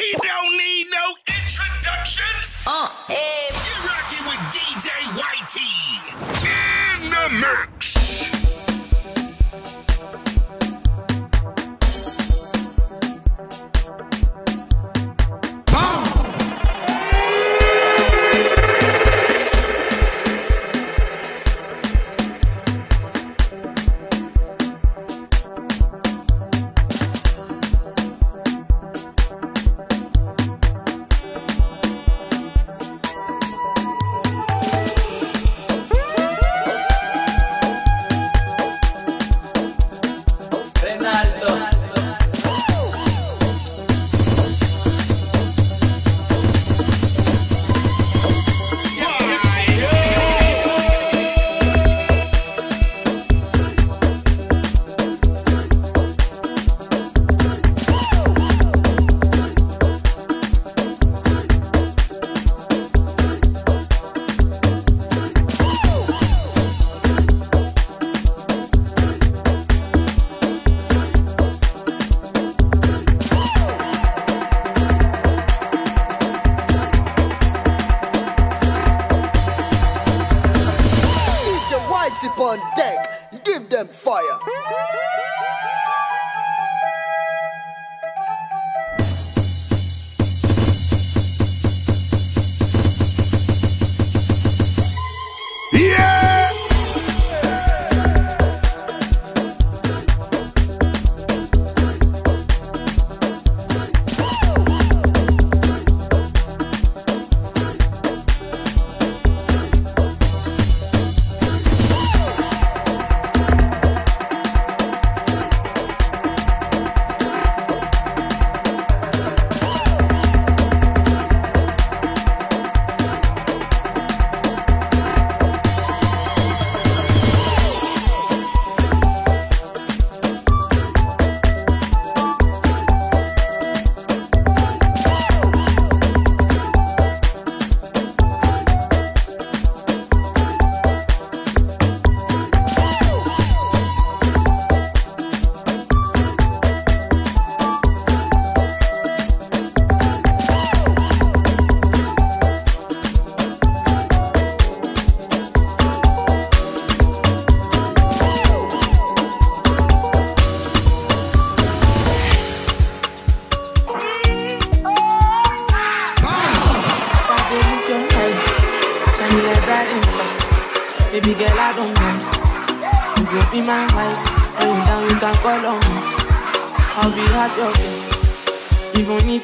He don't need no introductions. Uh, hey. You're rocking with DJ Wytee in the mix.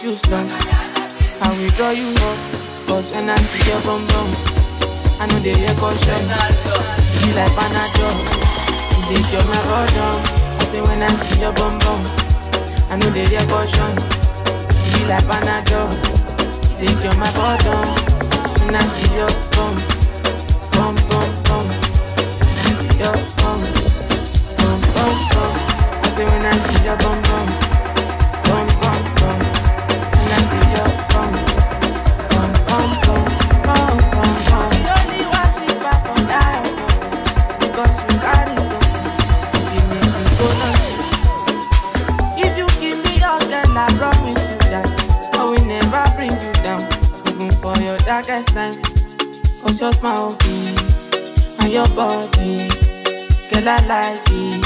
You slow, I will draw you up. Cause when I see your bum bum, I know they hear caution. Be like Panadol. Dey cure my boredom. I say when I see your bum bum, I know they hear caution. Be like Panadol. Think you're my bottom And I see your bum Bum, bum, bum I see your bum Bum, bum, bum I say when I see your bum Bum, Cause your smile be And your body Girl I like it.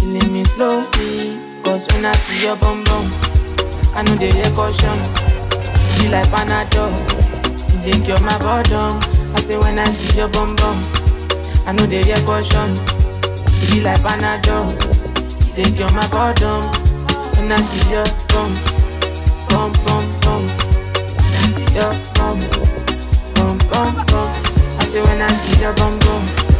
Killing me slowly Cause when I see your bum bum I know they hear caution. Be like Panadol You think you're my bottom I say when I see your bum bum I know they hear caution. Be like Panadol You think you're my bottom When I see your bum Bum bum bum. Your bum Bum bum. I say when I see your bum Bum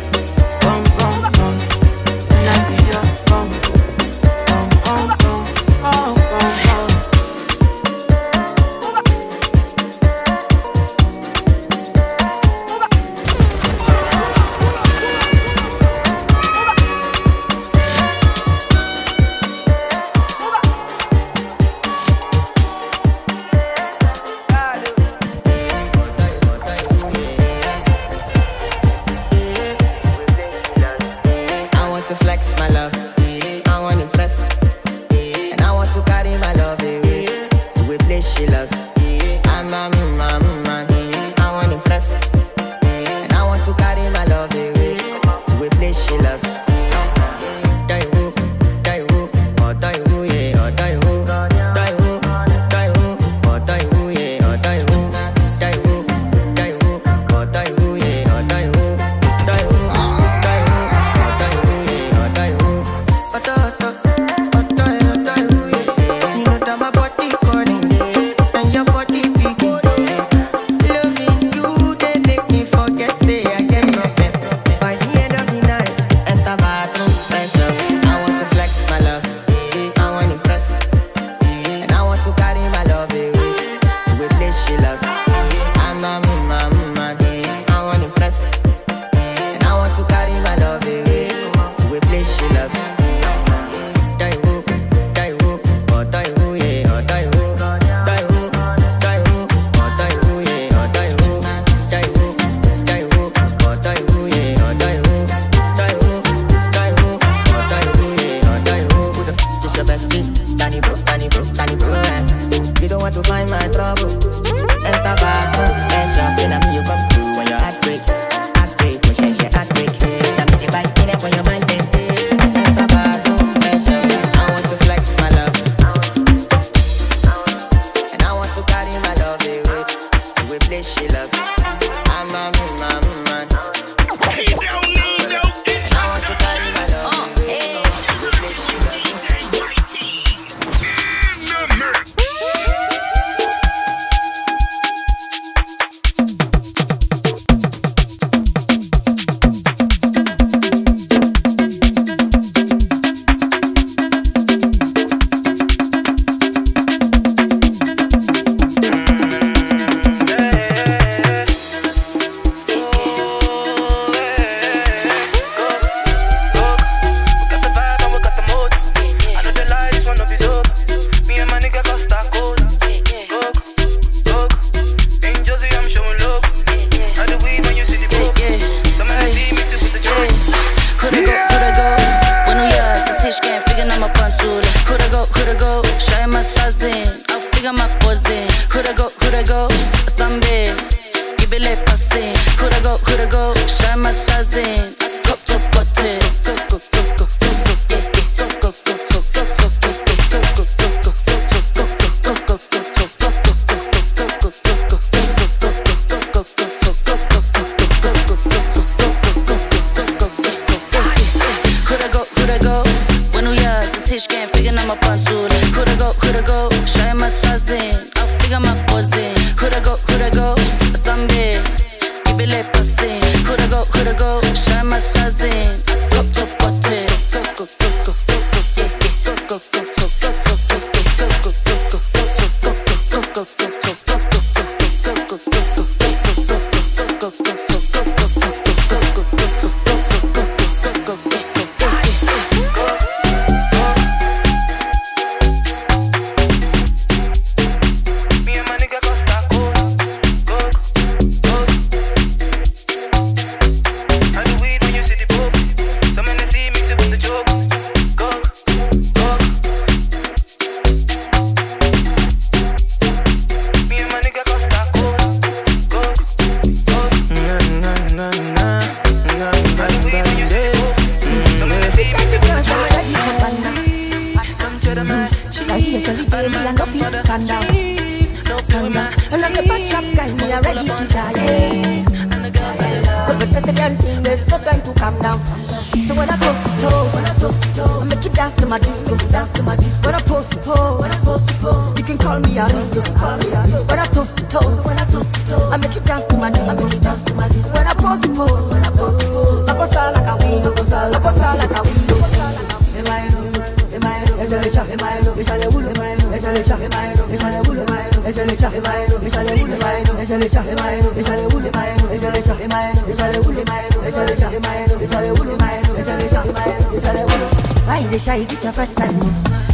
Why the shy? Is it your first time?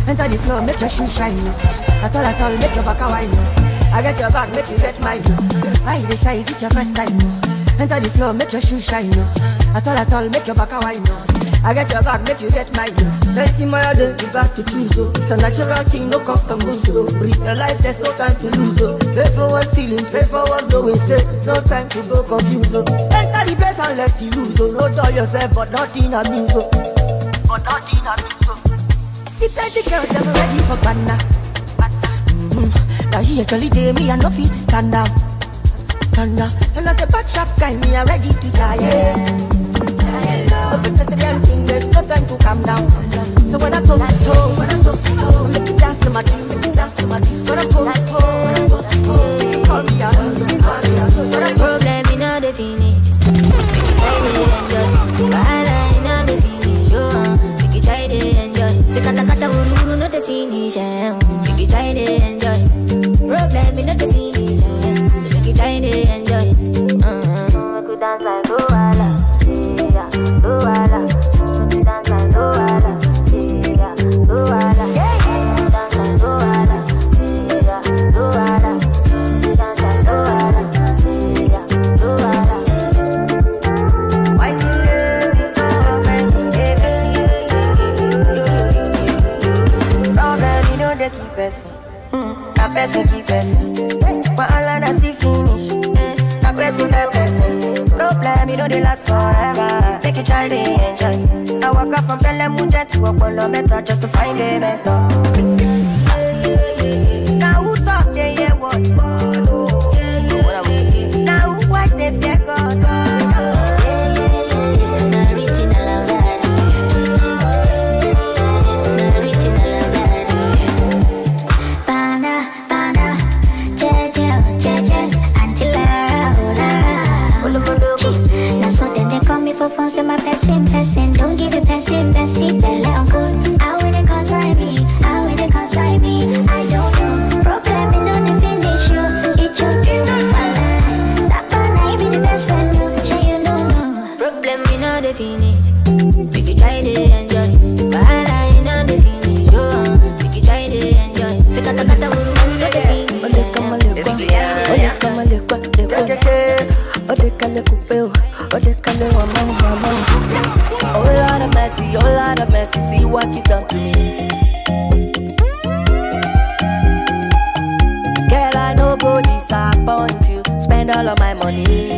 Enter the floor, make your shoes shine. At all, at all, make your back a wine. I get your back, make you get mine. Why the shy? Is it your first time? Enter the floor, make your shoes shine. At all, at all, make your back a wine. I get your back, make you get my Plenty my other, you got to choose, oh. It's a natural thing, no boost, oh. Realize there's no time to lose, oh. Pay for what feelings, for what's going straight. No time to go confused, oh. Enter the place and let you lose, oh. No dull yourself, but nothing abuse, oh. But nothing abuse, oh. See plenty girls, them ready for banana. Mm-hmm. Now here, Jolly day, me and no feet stand down. Stand down. And as a bad shop guy, me are ready to die, yeah. But the Syrian thing, there's no time to calm down. So when I come to when I come to home, make you dance to my disc, make you dance to my disc. When I come to home, when I come to home, make call me out, call me out. The finish. Make to enjoy. Wahala person keep person. Wahala na see finish. A eh, person keep person. Problem, you know they last forever. Make you try to enjoy. I walk up from Pelham Mujet to Apollo Meta just to find a mentor. My money.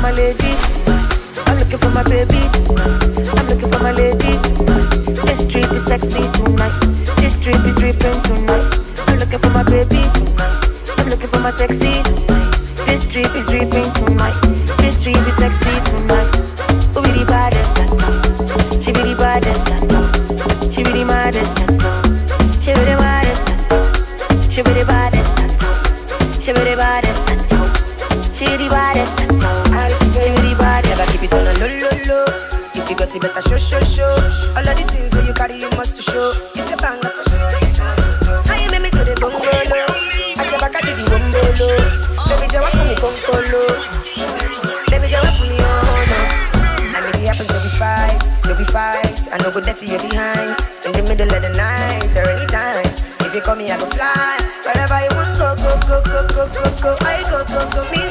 my lady. I'm looking for my baby. I'm looking for my lady. This trip is sexy tonight. This trip is dripping tonight. I'm looking for my baby tonight. I'm looking for my sexy tonight. This trip is dripping tonight. This trip is sexy tonight. but you better show, show, show. All of the things that you carry, you must to show. It's a bang up. How you make me do the bongo low? I say back I do the bongo low. Baby, just want me come follow. me oh, just want me on. And it happens so we fight, so we fight. I know go dirty you're behind in the middle of the night or any time. If you call me, I go fly. Wherever you want, go, go, go, go, go, go, go. I go, go, go, me.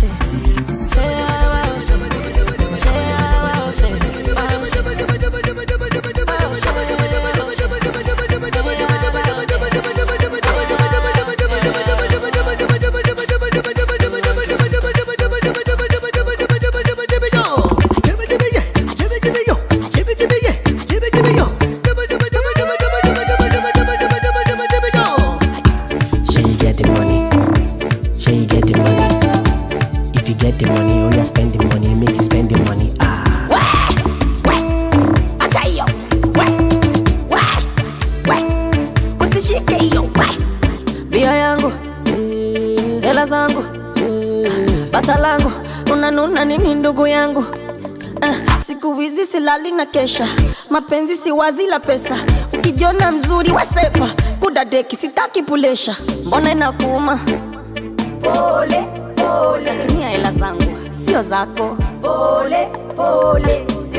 shit. sali na kesha, mapenzi si wazi la pesa, ukijiona mzuri wasepa, kudadeki sitaki pulesha, mbona inakuuma? Pole pole, tumia hela zangu. Sio zako. Pole pole, si.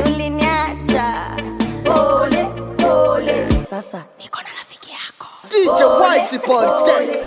Pole pole, sasa niko na rafiki yako. DJ Whitey Pontek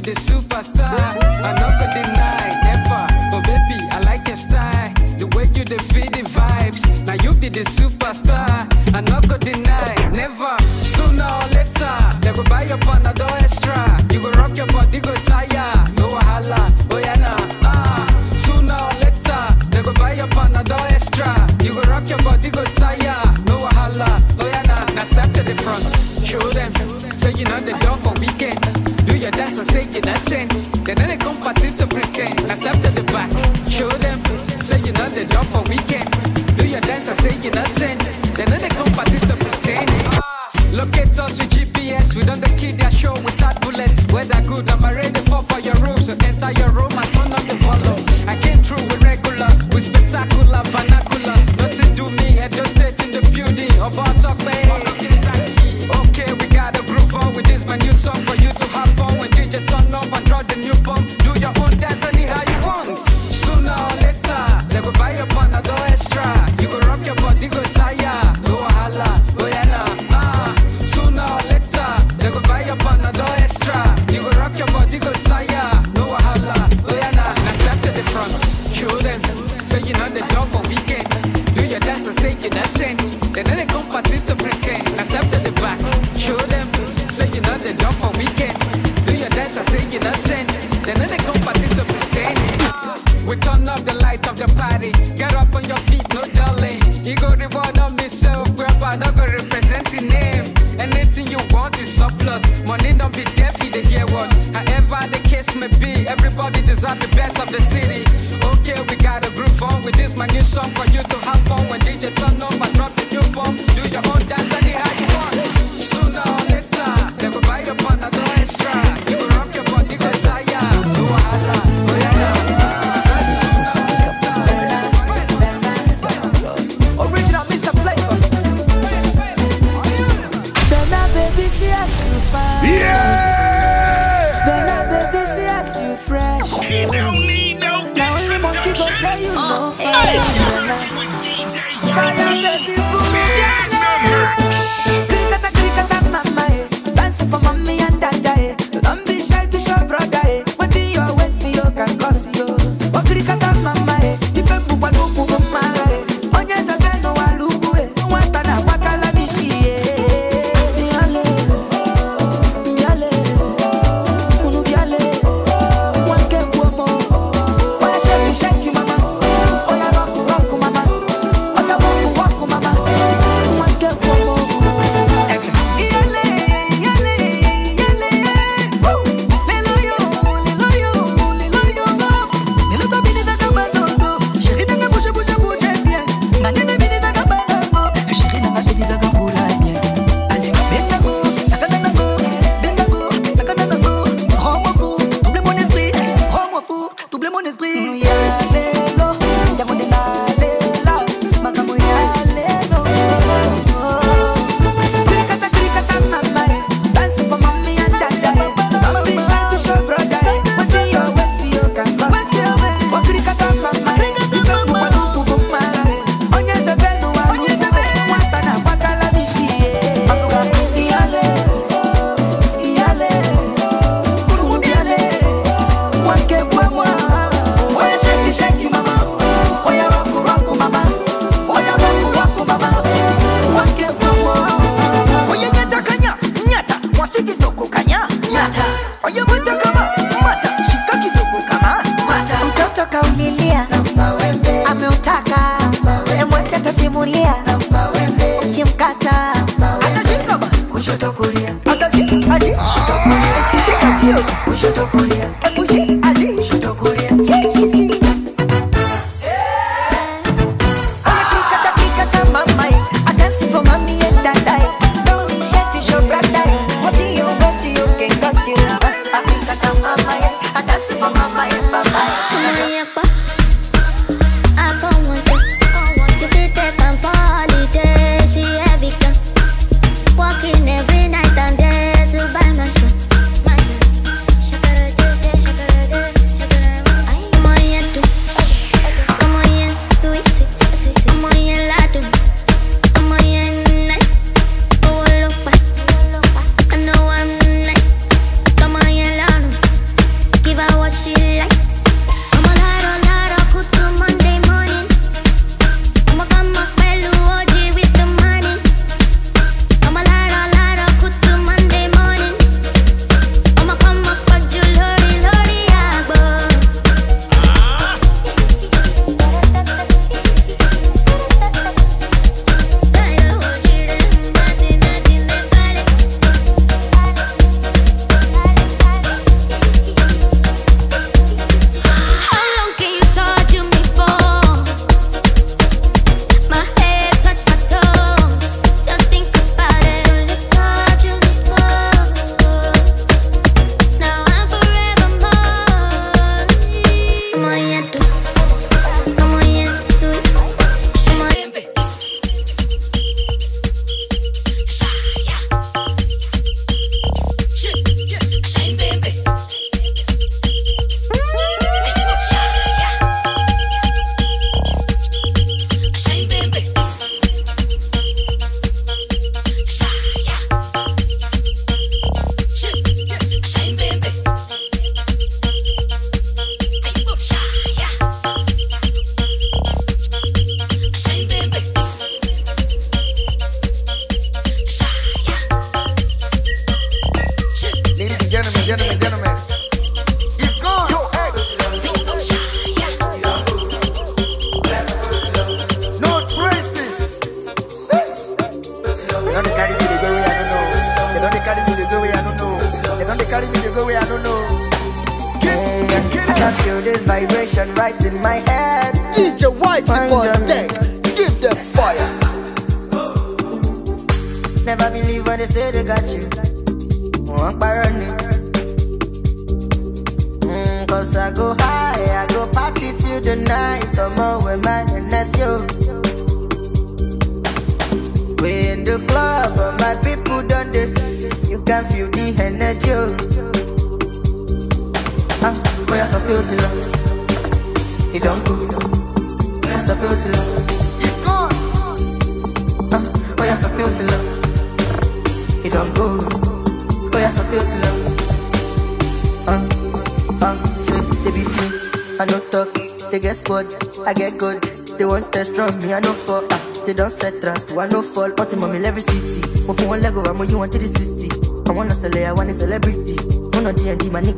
the superstar. I not go deny, never. But baby, I like your style. The way you defeat the vibes. Now you be the superstar. I not go deny, never. Sooner or later, they go buy your panadol extra. You go rock your body, go tire. No wahala, oh yeah nah. Ah, sooner or later, they go buy your panadol extra. You go rock your body, go tire. No wahala, oh yeah nah. Now step to the front, show them. Say so you know the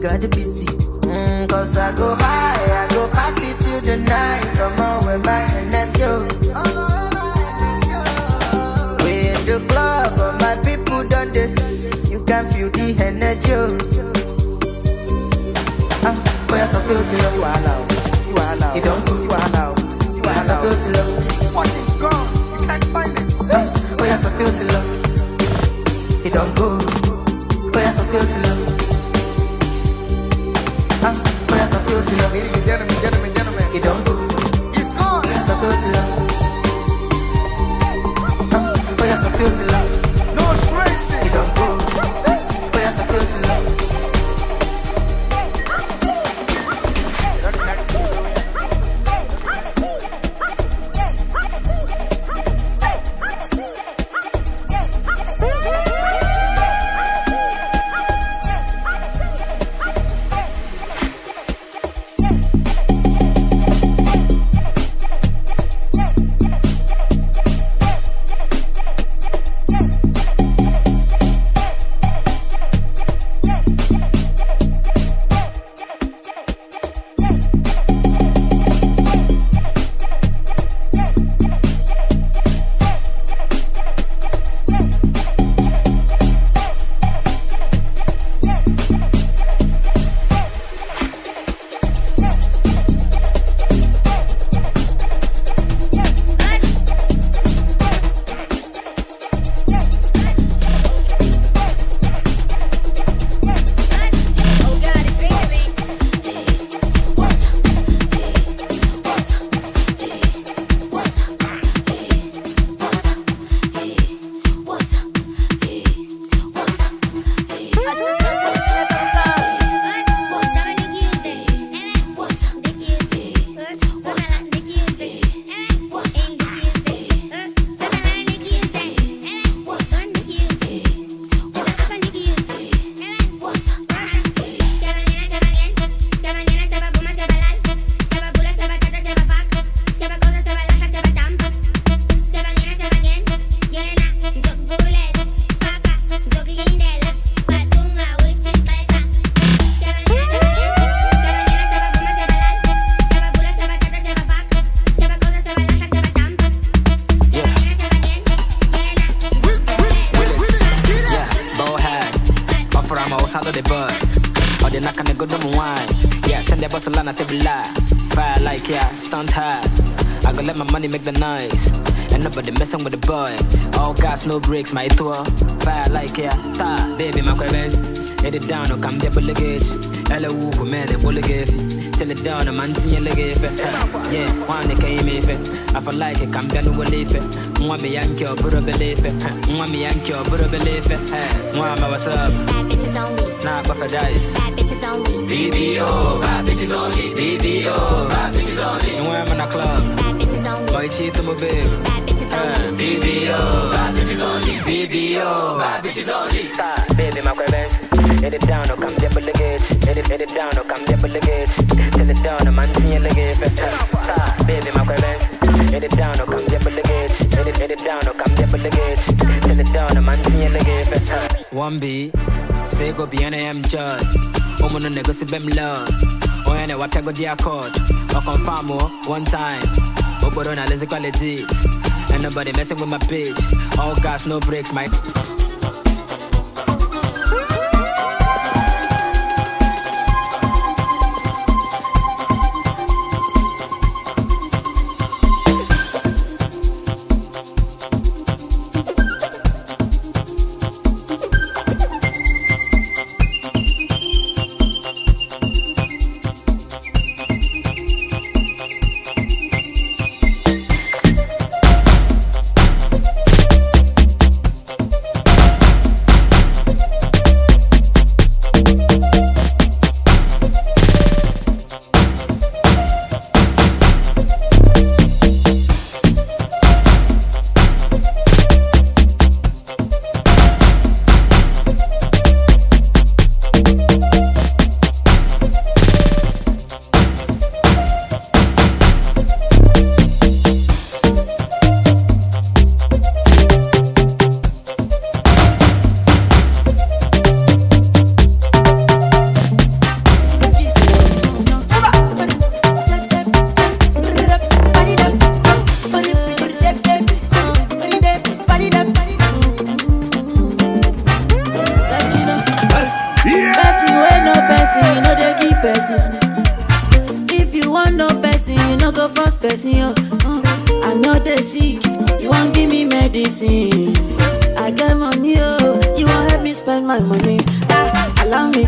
D&D, my gas, my tour. Fire like yeah, ta, baby, my queves. Hit it down, no come there, luggage. Hello, whoop, man, the bullet Tell it down, I'm anti legefe. Yeah, one they came if I feel like it, come down to a leaf. Mwa me yankee or bro belief. Mwa me yankee or bro belief. Mwa ma what's up? Bad bitches only. Nah, Papa dice. Bad bitches only. BBO, bad bitches only. BBO, bad bitches only. And when I'm in a club, Bad bitches only. boy cheat to my babe. Bad BBO, bad bitches only. BBO, bad bitches only. Baby, my queves. Hit it down, no come there, luggage. Hit it, hit it down, no come there, luggage. Tell it down, I'm anti luggage. Ta, baby, my queves. Hit it down, no come there, luggage. Hit it, hit it down, no come there, luggage. Tell it down, I'm anti luggage. One B, say go be an AM judge. Omo no nego si bem love. Oh, Oya ne wapya go di accord. Confirm o, one time. Oh, Oboro na lazy call legit. And nobody messing with my bitch. All gas, no brakes, my.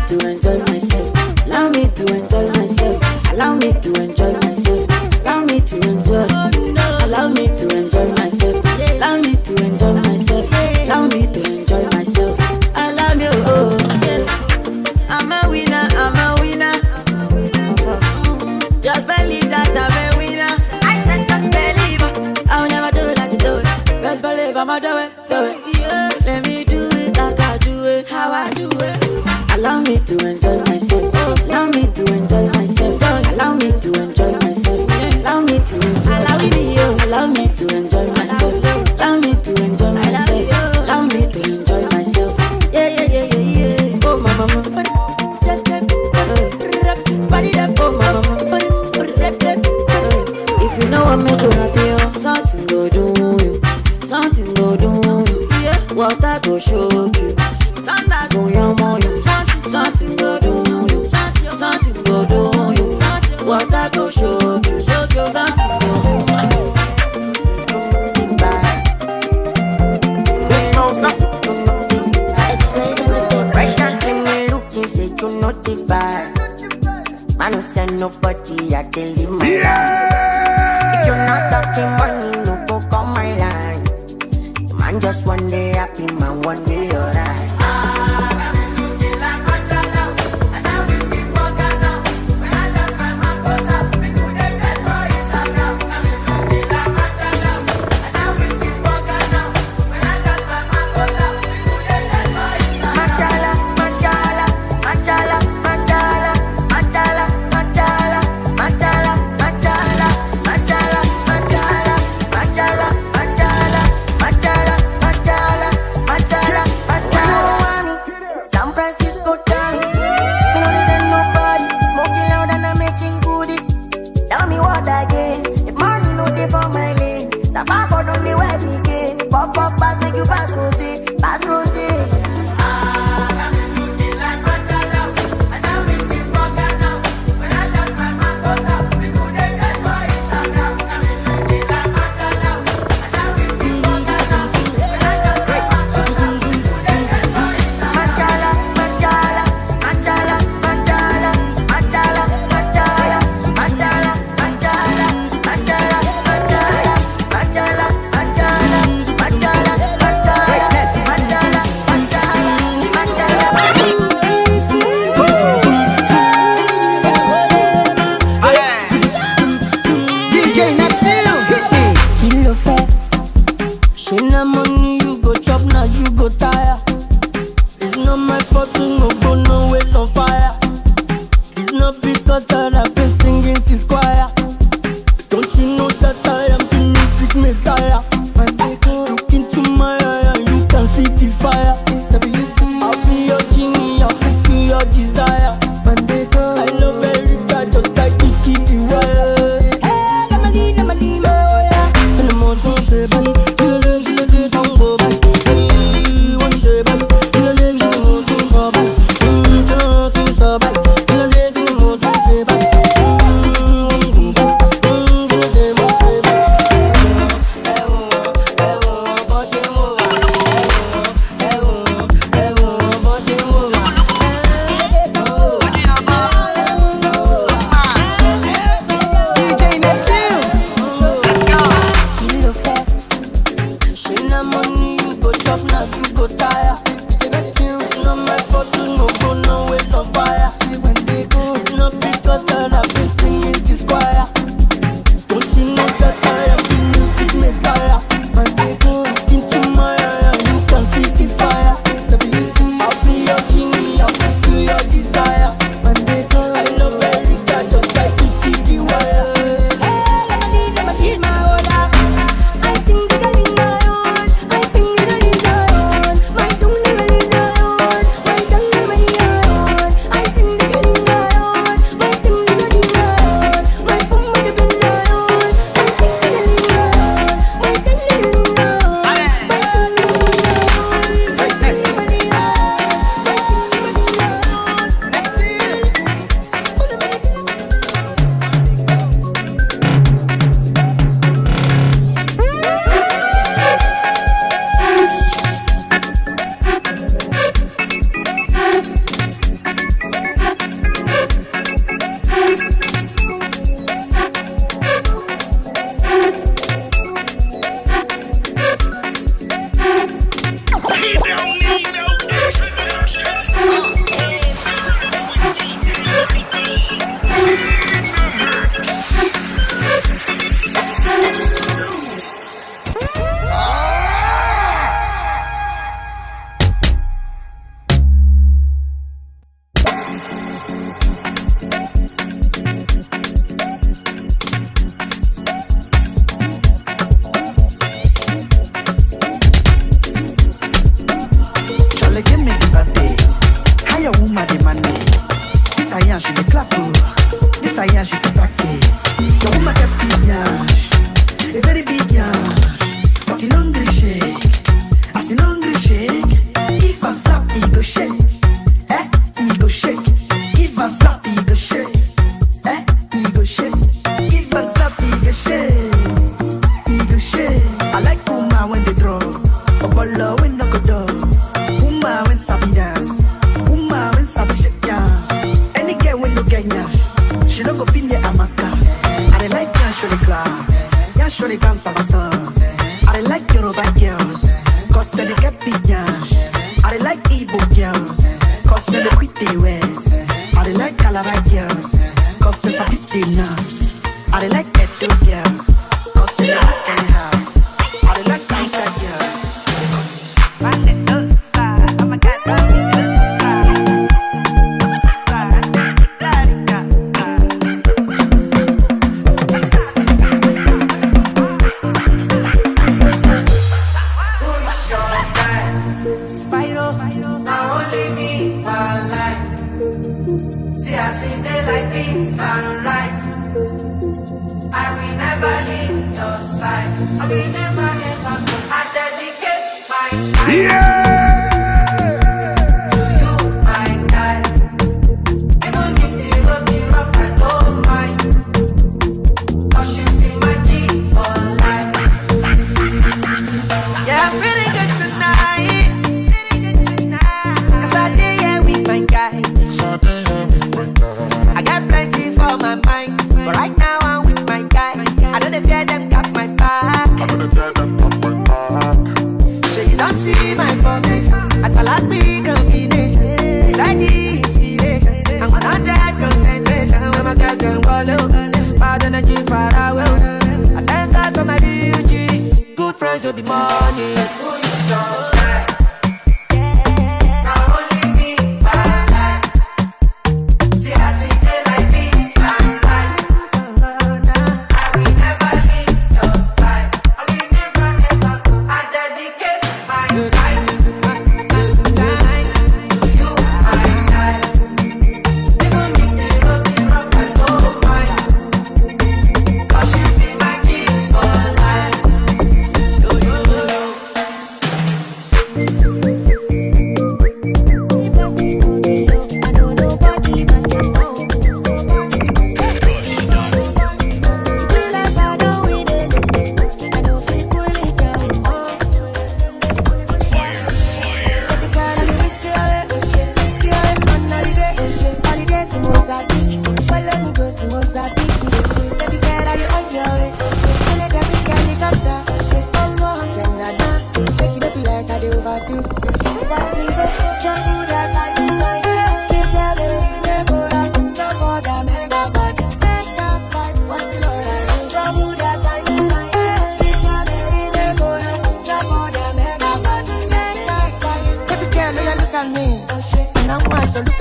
doing.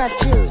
At you.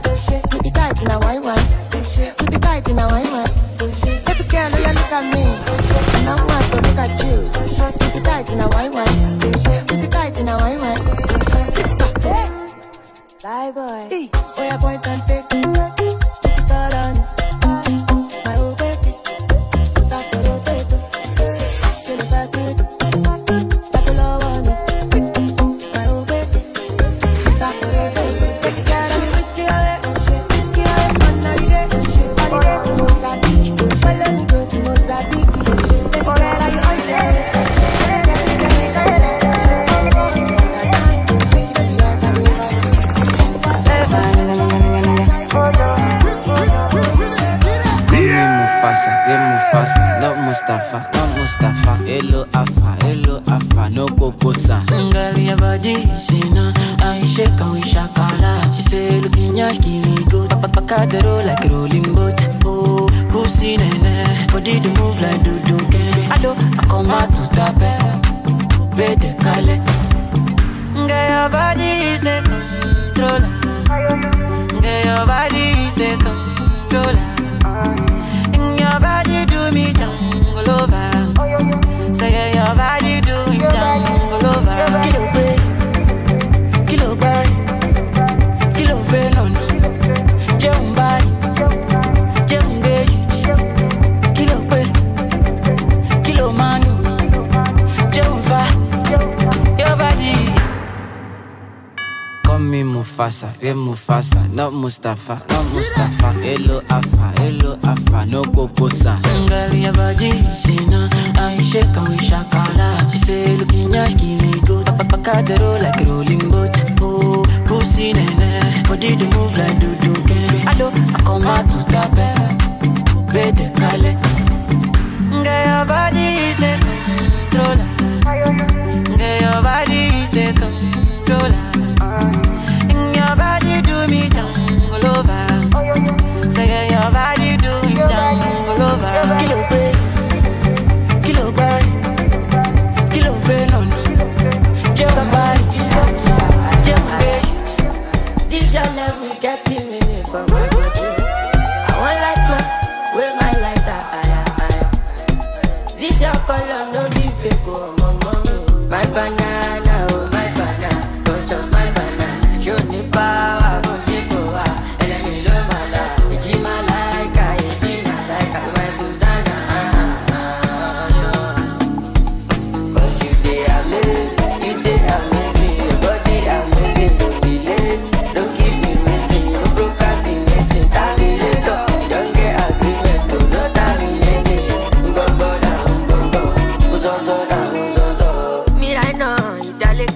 Mustafa.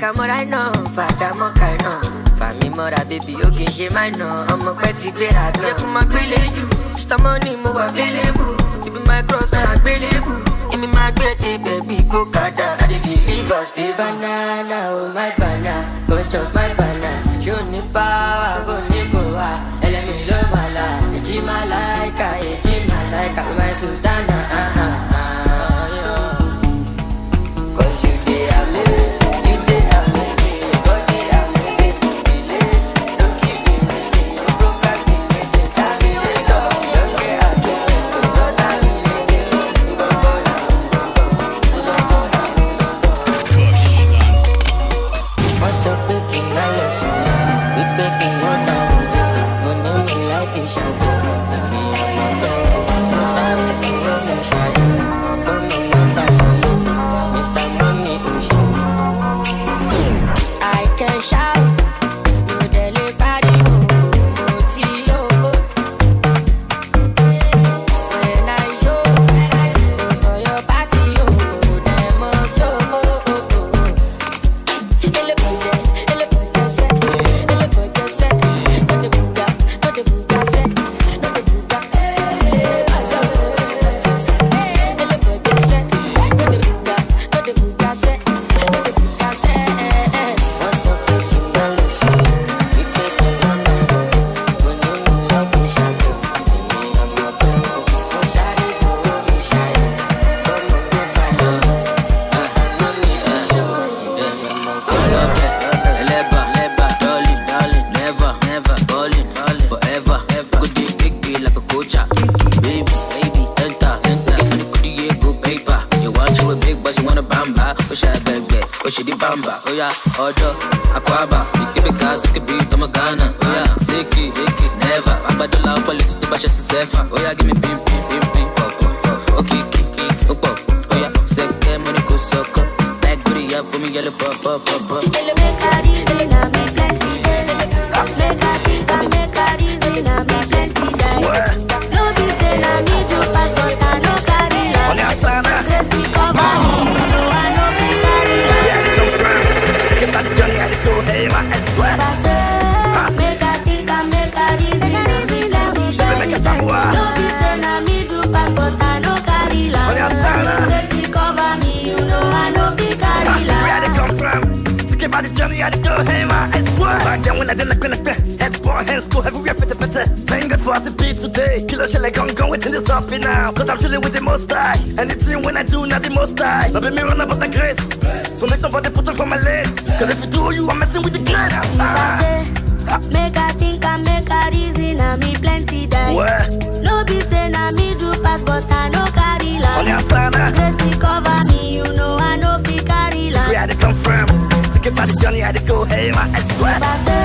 ká mọ́ra iná fàdá mọ́ka iná fàmí mọ́ra bébí ó í ṣe máa iná ọmọ pẹ́ ti gbéra gan. yẹ máa gbélé jù sítámọ́ ni mo wà gbélébù ibi máa cross máa gbélébù èmi máa gbé débẹ̀ bí kókàdá. I dey deliver banana o oh my banana go chop my banana ṣé o ní power bó ní kò wá ẹlẹ́mi ló wà lá èjì máa láìka èjì máa láìka my sultana. Uh -uh. Johnny had to go home, I swear.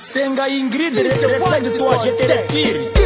senga ingrid representante tua GT Pires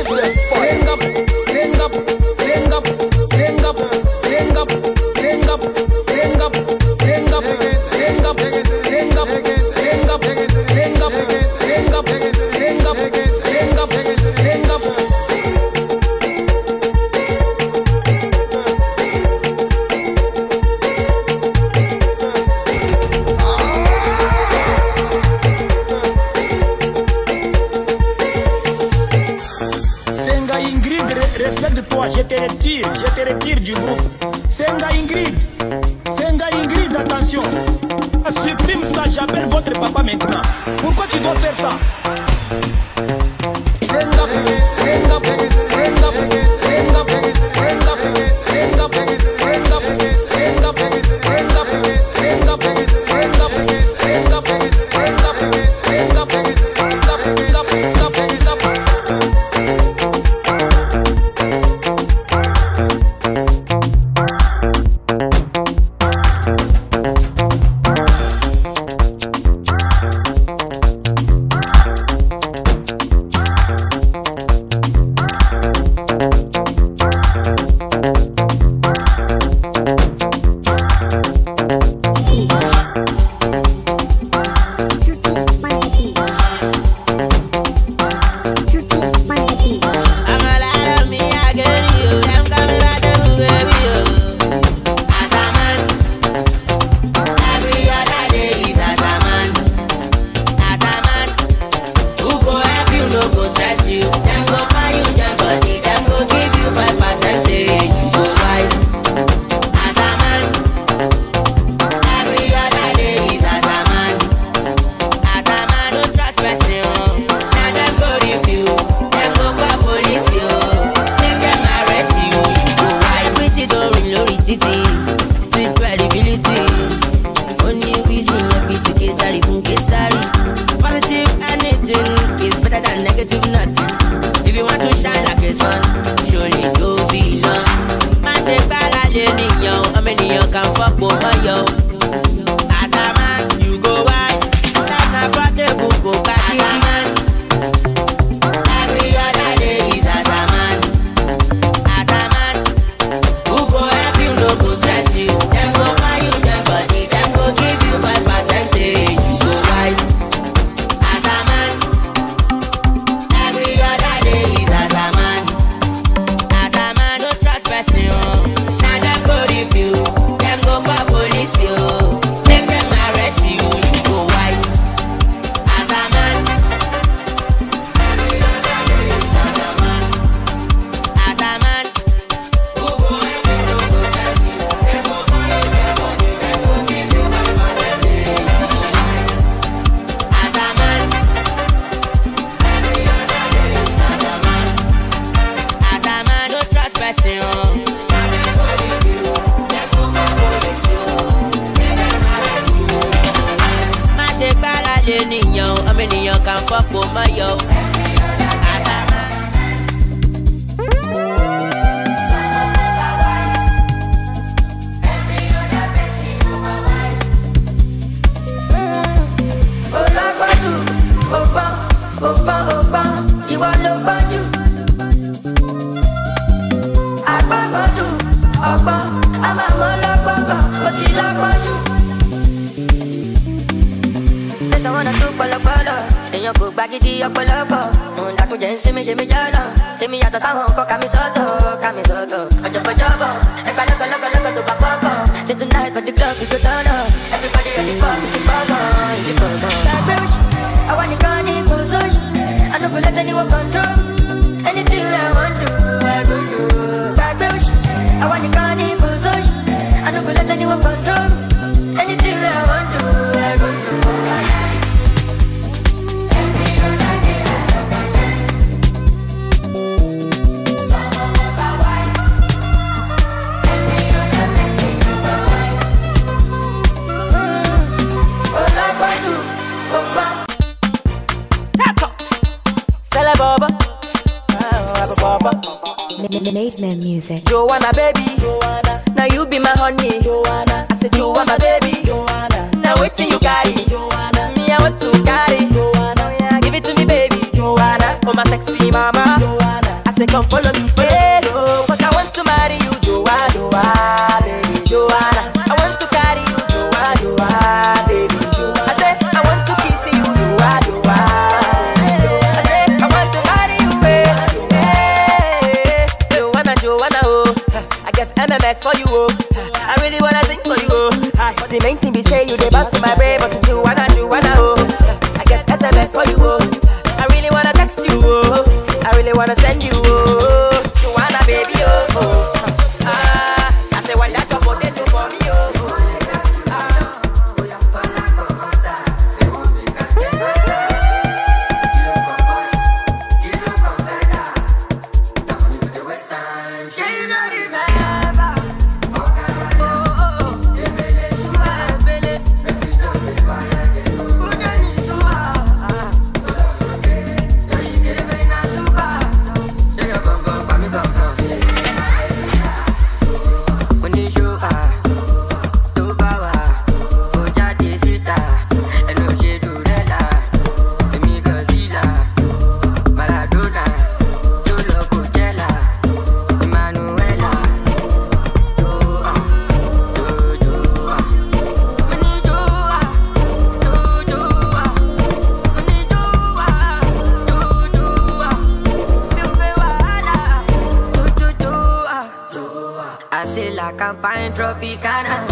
campagne tropicana.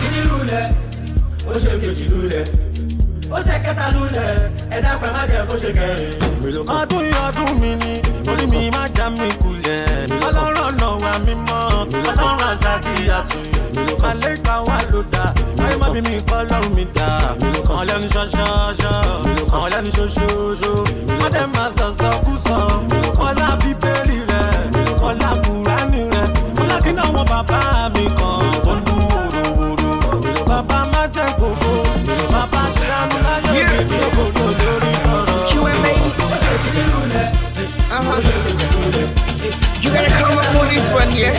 kìíní lulẹ̀? Ó ṣe kejì lulẹ̀. Ó ṣe kẹta lulẹ̀. Ẹ̀dá pẹ̀ má jẹ́ kó ṣe kẹrin. ọdún ọdún mi ni. Orí mi má já mi kulẹ̀. Ọlọ́run ọ̀nà wa mímọ́. Ọlọ́run àzàdí àtúnyẹ̀. Alẹ́ ìgbà wa ló dá. Ayé má bí mi kọ́ lọ́rùn mi dá. Kàn lẹ́nu ṣọ́ṣọ́ṣọ́. Kàn lẹ́nu ṣoṣooṣo wọ́n dẹ̀ máa sọ̀sọ̀ kú sọ kọ́ lá bíbélì rẹ̀. Kọ́ lá bùránì rẹ̀. Kọ́ lá kí náà wọ́n bàbá mi kàn tó ń dún. this one here.